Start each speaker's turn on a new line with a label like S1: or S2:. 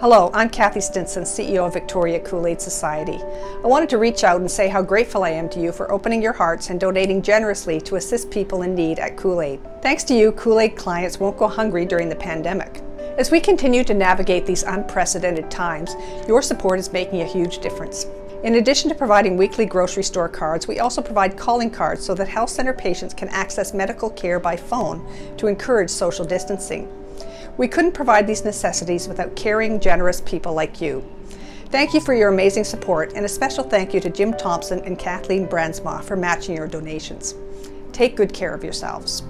S1: Hello, I'm Kathy Stinson, CEO of Victoria Cool Aid Society. I wanted to reach out and say how grateful I am to you for opening your hearts and donating generously to assist people in need at Cool Aid. Thanks to you, Cool Aid clients won't go hungry during the pandemic. As we continue to navigate these unprecedented times, your support is making a huge difference. In addition to providing weekly grocery store cards, we also provide calling cards so that health center patients can access medical care by phone to encourage social distancing. We couldn't provide these necessities without caring, generous people like you. Thank you for your amazing support and a special thank you to Jim Thompson and Kathleen Brandsma for matching your donations. Take good care of yourselves.